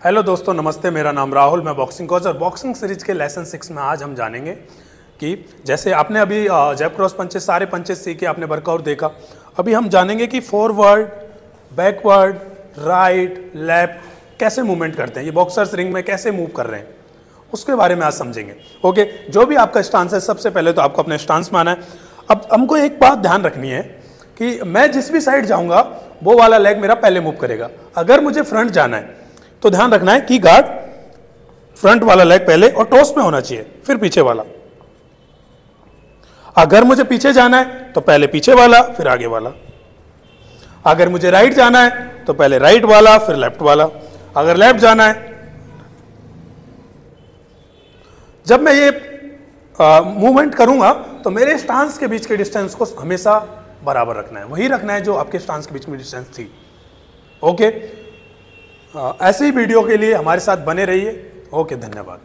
Hello दोस्तों, नमस्ते, मेरा नाम राहुल, मैं बॉक्सिंग कोच और बॉक्सिंग सीरीज़ के लेसन सिक्स में आज हम जानेंगे कि जैसे आपने अभी जैप क्रॉस पंचेस सारे पंचेस सीखे, आपने वर्कआउट देखा, अभी हम जानेंगे कि फॉरवर्ड बैकवर्ड राइट लेफ़्ट कैसे मूवमेंट करते हैं, ये बॉक्सर्स रिंग में कैसे मूव कर रहे हैं, उसके बारे में आज समझेंगे। ओके जो भी आपका स्टांस है, सबसे पहले तो आपको अपने स्टांस में आना है। अब हमको एक बात ध्यान रखनी है कि मैं जिस भी साइड जाऊँगा, वो वाला लेग मेरा पहले मूव करेगा। अगर मुझे फ्रंट जाना है तो ध्यान रखना है कि गार्ड फ्रंट वाला लेग पहले और टॉस में होना चाहिए, फिर पीछे वाला। अगर मुझे पीछे जाना है तो पहले पीछे वाला, फिर आगे वाला। अगर मुझे राइट जाना है तो पहले राइट वाला, फिर लेफ़्ट वाला। अगर लेफ़्ट जाना है, जब मैं ये मूवमेंट करूँगा तो मेरे स्टांस के बीच के डिस्टेंस को हमेशा बराबर रखना है। वही रखना है जो आपके स्टांस के बीच में डिस्टेंस थी। ओके ऐसे ही वीडियो के लिए हमारे साथ बने रहिए। ओके धन्यवाद।